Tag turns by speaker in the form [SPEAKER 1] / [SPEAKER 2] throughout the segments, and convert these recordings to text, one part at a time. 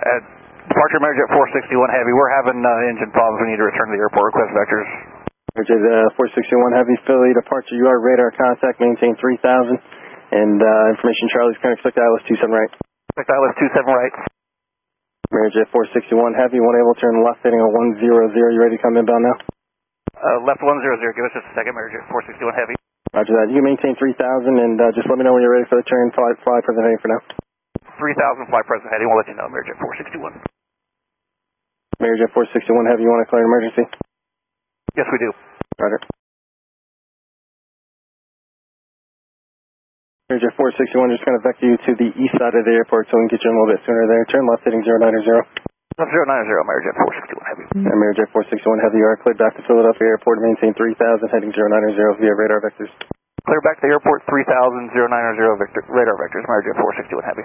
[SPEAKER 1] At departure at 461 Heavy, we're having uh, engine problems. We need to return to the airport. Request vectors.
[SPEAKER 2] Amerijet uh, 461 Heavy, Philly departure, you are radar contact, maintain 3000. And uh, information Charlie's current expect ILS 27 right.
[SPEAKER 1] Expect ILS 27 right.
[SPEAKER 2] Amerijet 461 Heavy, one able turn left heading on 100. You ready to come inbound now?
[SPEAKER 1] Uh, left 100. Give us just a second, Amerijet 461 Heavy.
[SPEAKER 2] Roger that. You maintain 3000 and uh, just let me know when you're ready for the turn. Fly, fly present heading for now.
[SPEAKER 1] 3000 fly present heading. We'll let you know, Amerijet 461.
[SPEAKER 2] Amerijet 461 Heavy, you want to declare an emergency?
[SPEAKER 1] Yes, we do.
[SPEAKER 2] Roger. Amerijet 461, just going to vector you to the east side of the airport so we can get you in a little bit sooner there. Turn left heading 090.
[SPEAKER 1] Left 090, Amerijet 461 Heavy.
[SPEAKER 2] Amerijet 461 Heavy, you are cleared back to Philadelphia Airport. Maintain 3000 heading 090 via radar vectors.
[SPEAKER 1] Clear back to the airport 3000 090 vector, radar vectors, Amerijet 461 Heavy.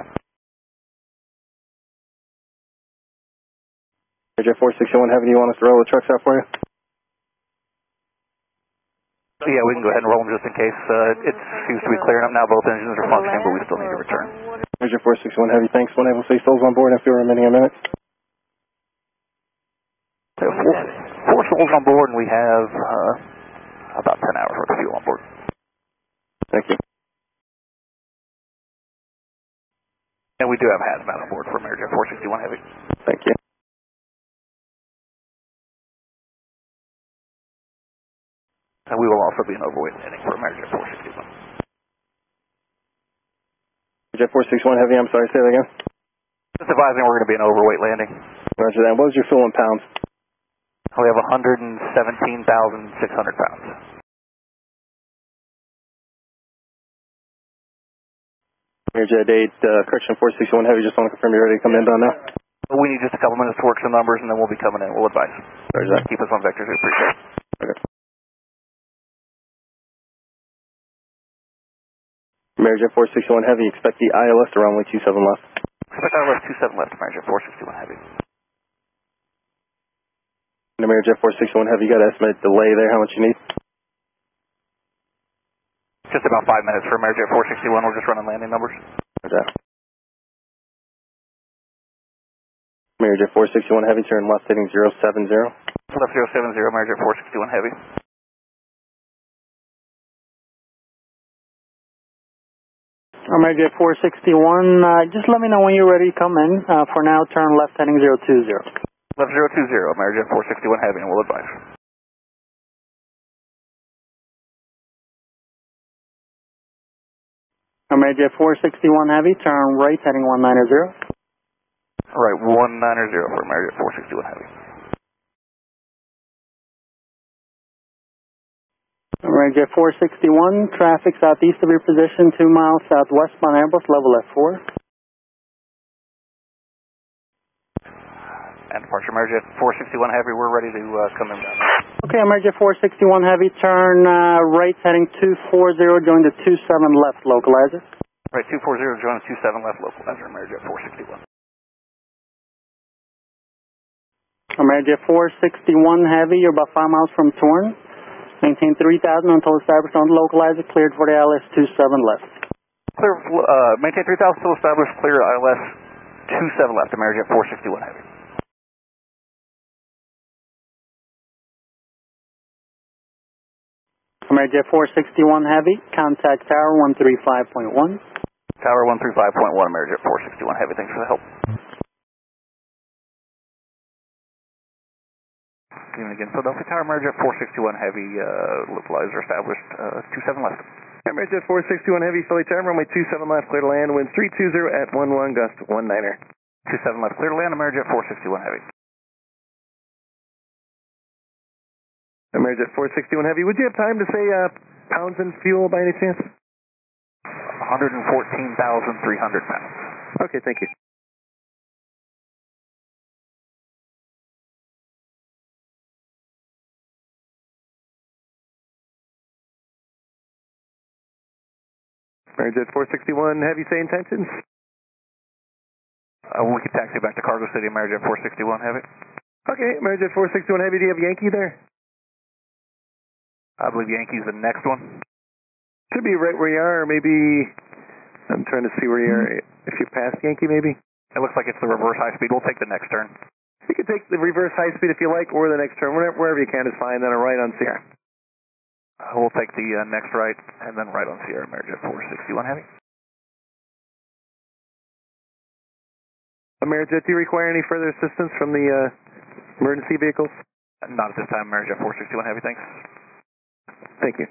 [SPEAKER 2] 461 Heavy, do you want us to roll the trucks out for you?
[SPEAKER 1] Yeah, we can go ahead and roll them just in case. Uh, it seems to be clearing up now. Both engines are functioning, but we still need to return.
[SPEAKER 2] Amerijet 461 Heavy, thanks. One able to souls on board and fuel remaining a minute.
[SPEAKER 1] So four, four souls on board, and we have uh, about 10 hours worth of fuel on board.
[SPEAKER 2] Thank you.
[SPEAKER 1] And we do have hazmat on board for Amerijet 461 Heavy.
[SPEAKER 2] Thank you.
[SPEAKER 1] And we will also be an overweight landing for Amerijet 461.
[SPEAKER 2] Amerijet 461 Heavy, I'm sorry, say that again.
[SPEAKER 1] Just advising we're going to be an overweight landing.
[SPEAKER 2] Roger that. What was your fuel in pounds?
[SPEAKER 1] We have 117,600 pounds.
[SPEAKER 2] Amerijet 8, uh, correction 461 Heavy, just want to confirm you're ready to come in down now?
[SPEAKER 1] We need just a couple minutes to work some numbers, and then we'll be coming in. We'll advise.
[SPEAKER 2] Roger that.
[SPEAKER 1] Keep us on vectors. We appreciate it.
[SPEAKER 2] Okay. Amerijet 461 Heavy, expect the ILS to runway 27 left.
[SPEAKER 1] Expect ILS 27 left, Amerijet 461 Heavy.
[SPEAKER 2] And Amerijet 461 Heavy, you got to estimate delay there, how much you need?
[SPEAKER 1] Just about five minutes for Amerijet 461. We're just running landing numbers.
[SPEAKER 2] Roger that. Amerijet 461 Heavy, turn left heading 070.
[SPEAKER 1] Left 070, Amerijet 461 Heavy.
[SPEAKER 3] Amerijet 461, uh, just let me know when you're ready to come in. Uh, for now, turn left heading 020.
[SPEAKER 1] Left 020, Amerijet 461 Heavy, and we'll advise.
[SPEAKER 3] Amerijet 461 Heavy, turn right heading 190.
[SPEAKER 1] All right, 190 for Amerijet 461 Heavy.
[SPEAKER 3] Amerijet 461, traffic southeast of your position, 2 miles southwest on Airbus, level F4.
[SPEAKER 1] And departure Amerijet 461 Heavy, we're ready to uh, come in.
[SPEAKER 3] Okay, Amerijet 461 Heavy, turn uh, right heading 240, join the 27 left localizer.
[SPEAKER 1] Right, 240, join the 27 left localizer, Amerijet 461.
[SPEAKER 3] Amerijet 461 Heavy, you're about 5 miles from Torn. Maintain 3000 until established on the localizer, cleared for the ILS 27 left.
[SPEAKER 1] Clear, uh, maintain 3000 still established, clear ILS 27 left, Amerijet 461 Heavy.
[SPEAKER 3] Amerijet 461 Heavy, contact tower 135.1.
[SPEAKER 1] Tower 135.1, Amerijet 461 Heavy, thanks for the help. Even again, Philadelphia Tower, Amerijet 461 Heavy, uh, localizer established, uh, 27 left.
[SPEAKER 2] Amerijet 461 Heavy, Philly Tower, runway 27 left, clear to land, wind 320 at 11, gust 19er.
[SPEAKER 1] 27 left, clear to land, Amerijet 461 Heavy.
[SPEAKER 2] Amerijet 461 Heavy, would you have time to say uh, pounds and fuel by any chance?
[SPEAKER 1] 114,300 pounds.
[SPEAKER 2] Okay, thank you. Amerijet 461 Heavy, say intentions?
[SPEAKER 1] Uh, we can taxi back to Cargo City, Amerijet 461 Heavy.
[SPEAKER 2] Okay, Amerijet 461 Heavy, do you have Yankee there?
[SPEAKER 1] I believe Yankee's the next one.
[SPEAKER 2] Should be right where you are, maybe I'm trying to see where you are. If you're past Yankee, maybe.
[SPEAKER 1] It looks like it's the reverse high speed. We'll take the next turn.
[SPEAKER 4] You can take the reverse high speed if you like, or the next turn, wherever you can is fine. Then a right on Sierra.
[SPEAKER 1] Uh, we'll take the uh, next right and then right on Sierra Amerijet 461 Heavy.
[SPEAKER 4] Amerijet, do you require any further assistance from the uh, emergency vehicles?
[SPEAKER 1] Not at this time, Amerijet 461 Heavy, thanks.
[SPEAKER 4] Thank you.